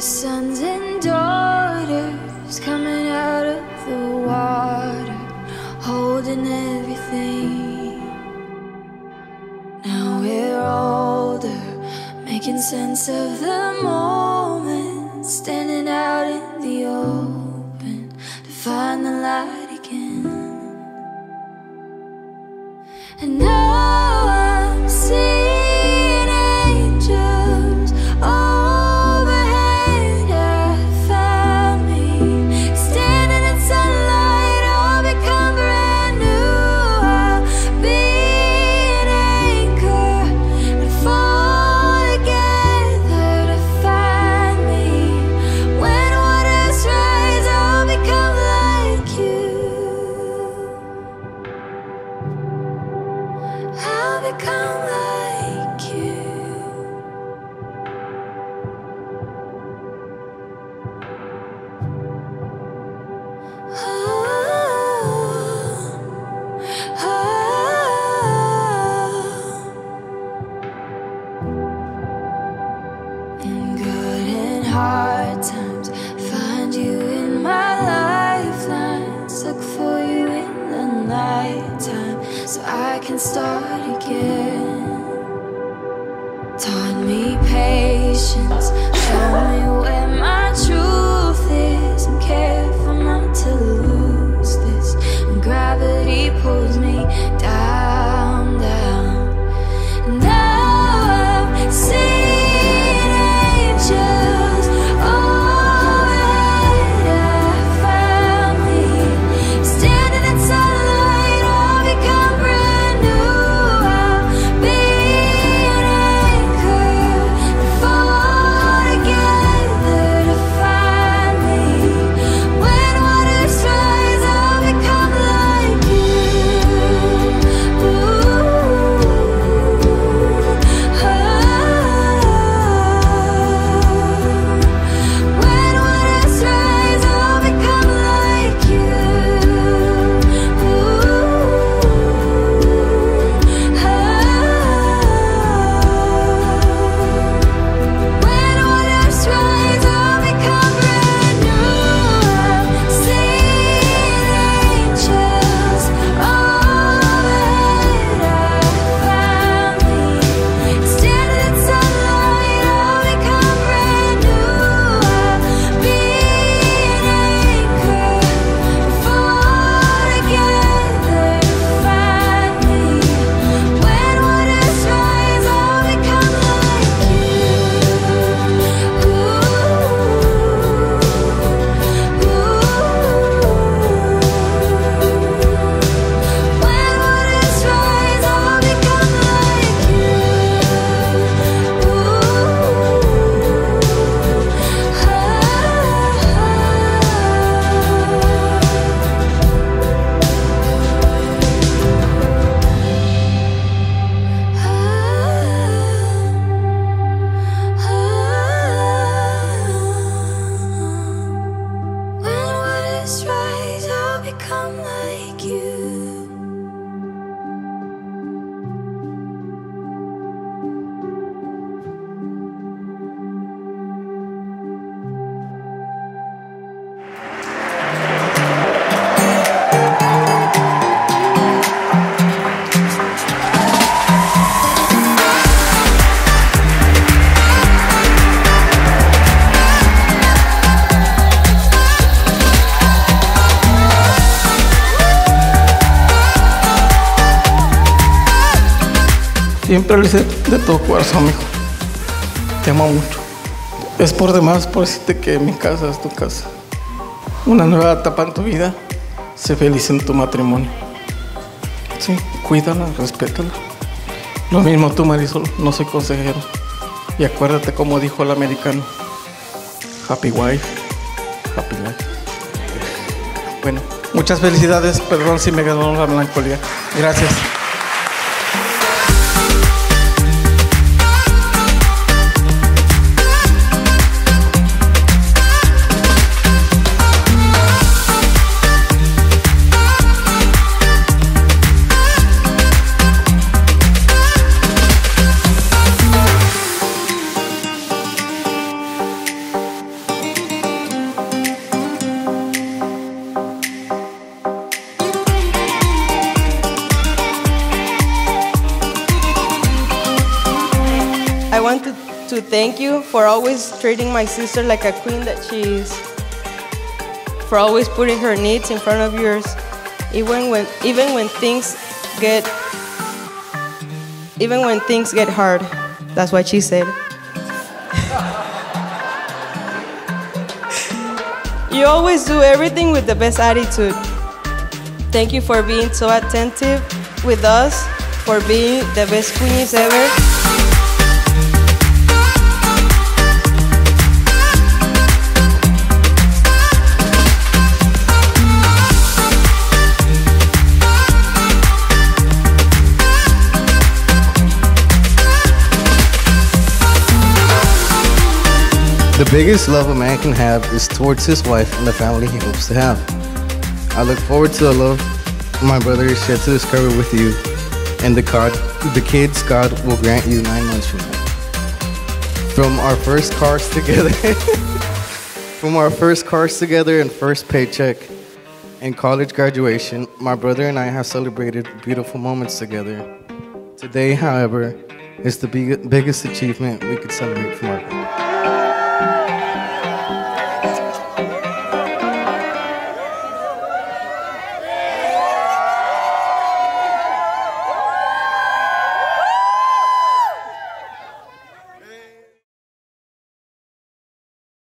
sons and daughters coming out of the water, holding everything. Now we're older, making sense of the moment, standing out in the open to find the light again. And now can start again. Taught me patience, Siempre lo hice de todo corazón, mijo. Te amo mucho. Es por demás por decirte que mi casa es tu casa. Una nueva etapa en tu vida. Sé feliz en tu matrimonio. Sí, cuídala, respétala. Lo mismo tú, Marisol, no soy consejero. Y acuérdate como dijo el americano. Happy wife, happy life. Bueno, muchas felicidades. Perdón si me ganó la melancolía. Gracias. To thank you for always treating my sister like a queen that she is. For always putting her needs in front of yours, even when even when things get even when things get hard. That's what she said. you always do everything with the best attitude. Thank you for being so attentive with us, for being the best queens ever. The biggest love a man can have is towards his wife and the family he hopes to have. I look forward to the love my brother is yet to discover with you and the card, the kids God will grant you nine months from now. From our first cars together, from our first cars together and first paycheck and college graduation, my brother and I have celebrated beautiful moments together. Today, however, is the big, biggest achievement we could celebrate from our